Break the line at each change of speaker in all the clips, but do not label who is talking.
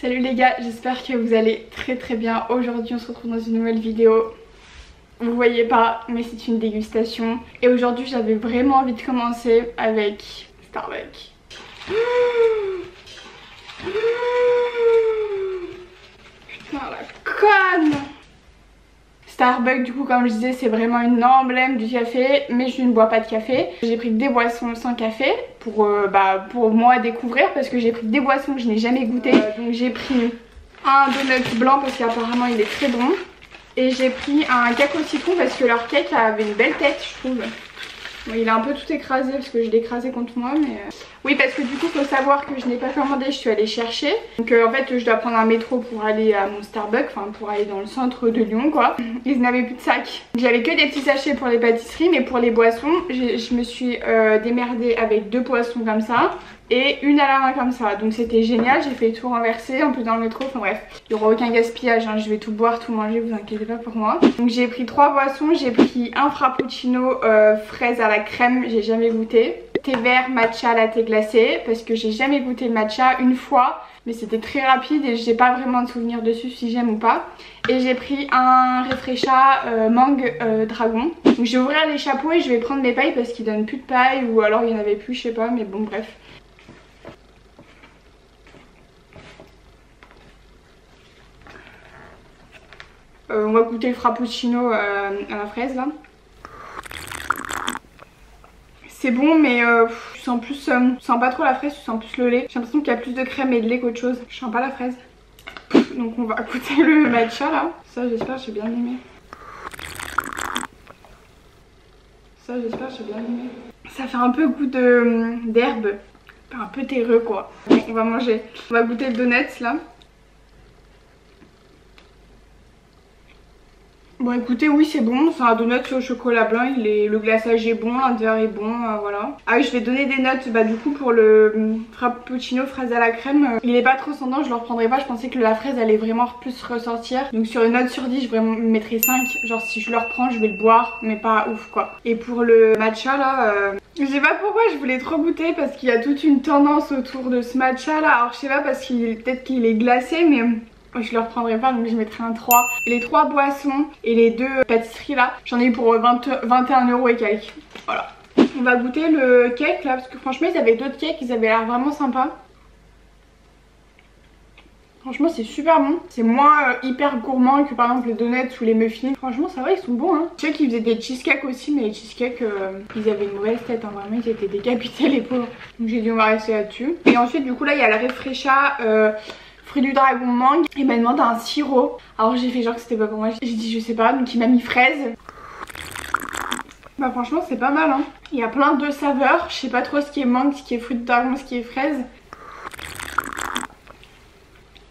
Salut les gars, j'espère que vous allez très très bien. Aujourd'hui on se retrouve dans une nouvelle vidéo. Vous voyez pas, mais c'est une dégustation. Et aujourd'hui j'avais vraiment envie de commencer avec Starbucks. Putain Starbucks du coup comme je disais c'est vraiment une emblème du café mais je ne bois pas de café. J'ai pris des boissons sans café pour, euh, bah, moi découvrir parce que j'ai pris des boissons que je n'ai jamais goûté. Euh, donc j'ai pris un donut blanc parce qu'apparemment il est très bon. Et j'ai pris un cake au citron parce que leur cake avait une belle tête je trouve il a un peu tout écrasé parce que je l'ai écrasé contre moi mais... Euh, oui parce que du coup faut savoir que je n'ai pas commandé, je suis allée chercher. Donc euh, en fait je dois prendre un métro pour aller à mon Starbucks, enfin pour aller dans le centre de Lyon quoi. Ils n'avaient plus de sacs. J'avais que des petits sachets pour les pâtisseries mais pour les boissons je me suis euh, démerdée avec deux poissons comme ça et une à la main comme ça. Donc c'était génial. J'ai fait tout renverser un peu dans le métro. Enfin bref. Il n'y aura aucun gaspillage hein. je vais tout boire tout manger vous inquiétez pas pour moi. Donc j'ai pris trois boissons. J'ai pris un frappuccino euh, fraise à la crème. J'ai jamais goûté. Thé vert matcha latte glacé. Parce que j'ai jamais goûté le matcha une fois. Mais c'était très rapide et j'ai pas vraiment de souvenir dessus si j'aime ou pas. Et j'ai pris un réfrécha euh, mangue euh, dragon. Donc je vais ouvrir les chapeaux et je vais prendre les pailles parce qu'ils donnent plus de paille ou alors il y en avait plus je sais pas mais bon bref on va goûter le frappuccino euh, à la fraise là. C'est bon mais euh, tu sens plus, pas trop la fraise, tu sens plus le lait. J'ai l'impression qu'il y a plus de crème et de lait qu'autre chose. Je sens pas la fraise. Donc on va goûter le matcha là. Ça j'espère j'ai bien aimé. Ça j'espère j'ai bien aimé. Ça fait un peu goût d'herbe. Un peu terreux quoi. on va manger. On va goûter le donut là. Bon écoutez oui c'est bon, c'est un donut au chocolat blanc, il le glaçage est bon, l'intérieur est bon, euh, voilà. Ah oui je vais donner des notes bah du coup pour le hum, frappuccino fraise à la crème, euh, il est pas trop sondant, je le reprendrai pas, je pensais que la fraise allait vraiment plus ressortir. Donc sur une note sur 10 je vraiment mettrais 5, genre si je le reprends je vais le boire mais pas ouf quoi. Et pour le matcha là, euh, je sais pas pourquoi je voulais trop goûter parce qu'il y a toute une tendance autour de ce matcha là, alors je sais pas parce qu'il peut-être qu'il est glacé mais je le reprendrai pas donc je mettrai un 3 les trois boissons et les deux pâtisseries là j'en ai eu pour 21 euros et quelques. Voilà. On va goûter le cake là parce que franchement ils avaient d'autres cakes ils avaient l'air vraiment sympa Franchement c'est super bon, c'est moins euh, hyper gourmand que par exemple les donuts ou les muffins. Franchement ça va ils sont bons hein. Je sais qu'ils faisaient des cheesecakes aussi mais les cheesecakes euh, ils avaient une mauvaise tête hein. vraiment ils étaient décapités les pauvres. Donc j'ai dit on va rester là-dessus. Et ensuite du coup là il y a la réfrécha euh, du dragon mangue et m'a demandé un sirop. Alors j'ai fait genre que c'était pas pour moi, j'ai dit je sais pas, donc il m'a mis fraise. Bah franchement c'est pas mal hein. Il y a plein de saveurs, je sais pas trop ce qui est mangue, ce qui est fruit du dragon, ce qui est fraise.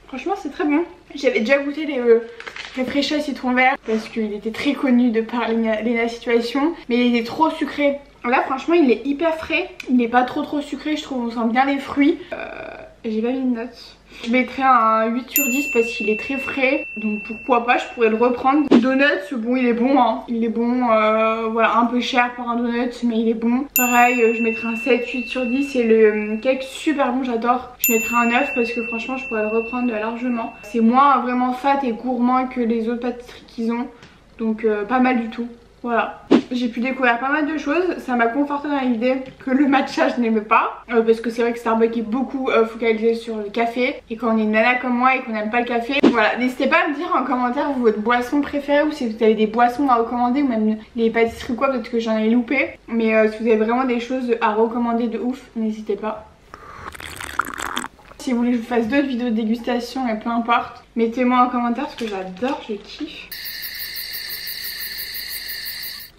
Franchement c'est très bon. J'avais déjà goûté les euh, citron vert parce qu'il était très connu de par la Situation mais il était trop sucré. Là franchement il est hyper frais, il n'est pas trop trop sucré je trouve, on sent bien les fruits. Euh, J'ai pas mis de notes. Je mettrais un 8 sur 10 parce qu'il est très frais. Donc pourquoi pas, je pourrais le reprendre. Donut, bon il est bon hein. Il est bon, euh, voilà, un peu cher pour un donut mais il est bon. Pareil, euh, je mettrais un 7-8 sur 10 et le euh, cake super bon, j'adore. Je mettrais un 9 parce que franchement je pourrais le reprendre largement. C'est moins vraiment fat et gourmand que les autres pâtisseries qu'ils ont. Donc pas mal du tout. Voilà. J'ai pu découvrir pas mal de choses. Ça m'a conforté dans l'idée que le matcha je n'aimais pas. Euh, parce que c'est vrai que Starbucks est beaucoup euh, focalisé sur le café. Et quand on est une nana comme moi et qu'on n'aime pas le café. Voilà. N'hésitez pas à me dire en commentaire votre boisson préférée ou si vous avez des boissons à recommander ou même les pâtisseries ou quoi. Peut-être que j'en ai loupé. Mais euh, si vous avez vraiment des choses à recommander de ouf, n'hésitez pas. Si vous voulez que je vous fasse d'autres vidéos de dégustation et peu importe, mettez-moi en commentaire parce que j'adore, je kiffe.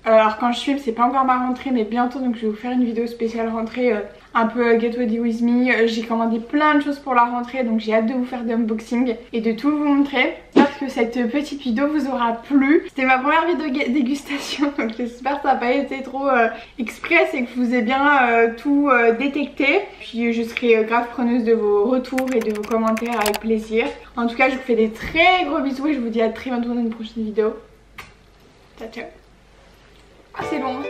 Alors quand je filme c'est pas encore ma rentrée mais bientôt donc je vais vous faire une vidéo spéciale rentrée euh, un peu euh, get ready with me. Euh, j'ai commandé plein de choses pour la rentrée donc j'ai hâte de vous faire des unboxings et de tout vous montrer. J'espère que cette petite vidéo vous aura plu. C'était ma première vidéo dégustation donc j'espère que ça n'a pas été trop express et que je vous ai bien tout détecté. Puis je serai grave preneuse de vos retours et de vos commentaires avec plaisir. En tout cas je vous fais des très gros bisous et je vous dis à très bientôt dans une prochaine vidéo. Ciao ciao ah, c'est bon.